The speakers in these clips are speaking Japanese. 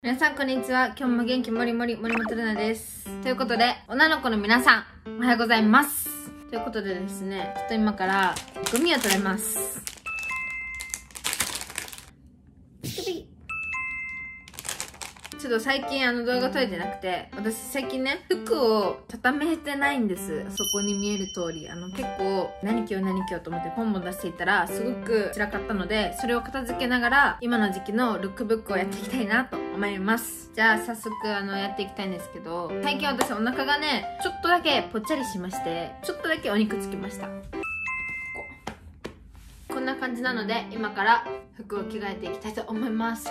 皆さんこんにちは。今日も元気もりもり森本ルナです。ということで、女の子の皆さん、おはようございます。ということでですね、ちょっと今からゴミを取れます。ちょっと最近あの動画撮れてなくて、私最近ね、服を畳めてないんです。そこに見える通り。あの結構何着よう何着ようと思って本も出していったら、すごく散らかったので、それを片付けながら、今の時期のルックブックをやっていきたいなと思います。じゃあ早速あのやっていきたいんですけど、最近私お腹がね、ちょっとだけぽっちゃりしまして、ちょっとだけお肉つきました。こんな感じなので、今から服を着替えていきたいと思います。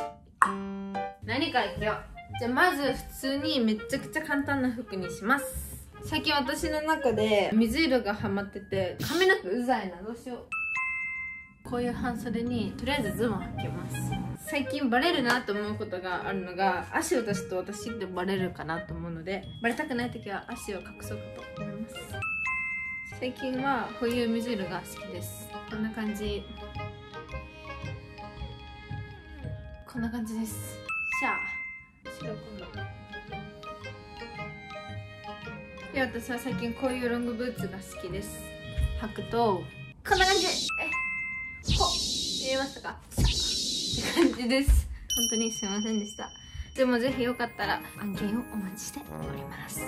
何からいくよじゃあまず普通にめちゃくちゃ簡単な服にします最近私の中で水色がハマってて髪の毛うざいなどうしようこういう半袖にとりあえずズボン履きます。最近バレるなと思うことがあるのが足を出すと私ってバレるかなと思うのでバレたくない時は足を隠そうかと思います。最近はこういう水色が好きです。こんな感じ。こんな感じです。しゃあ白今度。で私は最近こういうロングブーツが好きです。履くと。こんな感じ。え見えましたか？って感じです。本当にすいませんでした。でもぜひよかったら案件をお待ちしております。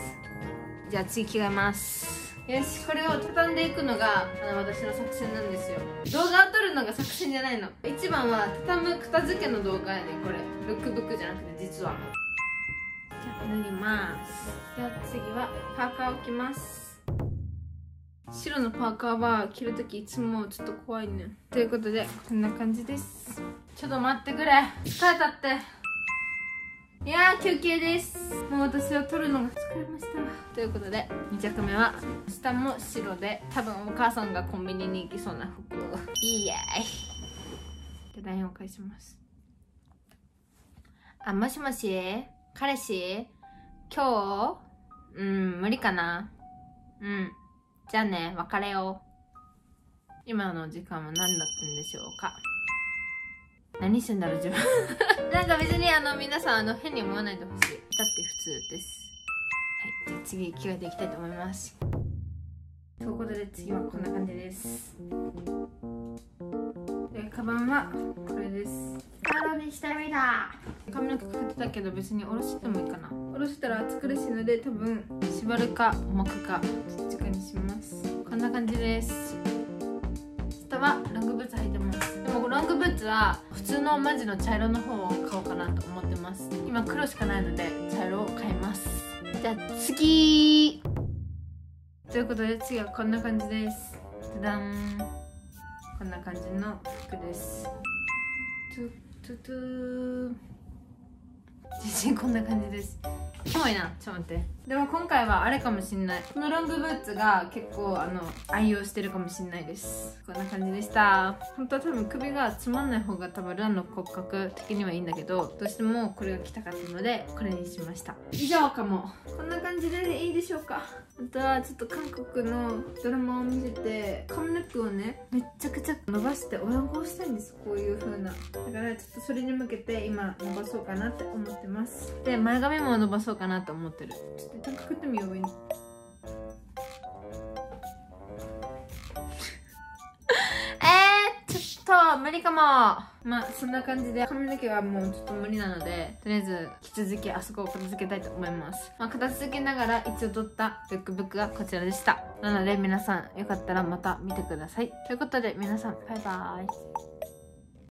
じゃあ次着替えます。よしこれを畳んでいくのがあの私の作戦なんですよ。動画を撮るのが作戦じゃないの。一番は畳む片付けの動画やねこれ。ルックブックじゃなくて実は。じゃあ脱ぎます。では次はパーカーを着ます。白のパーカーは着るときいつもちょっと怖いね。ということでこんな感じです。ちょっと待ってくれ。疲れたって。いやー休憩です。もう私は撮るのが疲れました。ということで2着目は下も白で多分お母さんがコンビニに行きそうな服を。イエーイ。で LINE を返します。あもしもし？彼氏？今日？うん無理かな？うんじゃあね別れよう。今の時間は何だったんでしょうか？何してんだろう自分。なんか別にあの皆さんあの変に思わないでほしい。だって普通です。はいじゃあ次着替えていきたいと思います。ということで次はこんな感じです。でカバンはこれです。ハロにしてみた髪の毛かけてたけど別に下ろしてもいいかな。下ろしたら暑苦しいので多分縛るか巻くかどっちかにします。こんな感じです。下はロングブーツ履いてます。でもロングブーツは普通のマジの茶色の方を買おうかなと思ってます。今黒しかないので茶色を買います。じゃあ次。ということで次はこんな感じです。じゃだん。こんな感じの服です。トゥトゥトゥ全然こんな感じです。キモいなちょっと待って。でも今回はあれかもしんない。このロングブーツが結構あの愛用してるかもしんないです。こんな感じでした。本当は多分首がつまんない方が多分ランの骨格的にはいいんだけどどうしてもこれが着たかったのでこれにしました。以上かも。こんな感じでいいでしょうか。あとはちょっと韓国のドラマを見てて髪の毛をねめっちゃくちゃ伸ばしてお団子をしたいんです。こういう風な。だからちょっとそれに向けて今伸ばそうかなって思ってます。で前髪も伸ばそうかなと思ってる。ちょっと一旦かけてみよう上に。えー、ちょっと無理かも。まあそんな感じで。髪の毛はもうちょっと無理なのでとりあえず引き続きあそこを片付けたいと思います。まあ片付けながら一応撮ったルックブックがこちらでした。なので皆さんよかったらまた見てください。ということで皆さんバイバーイ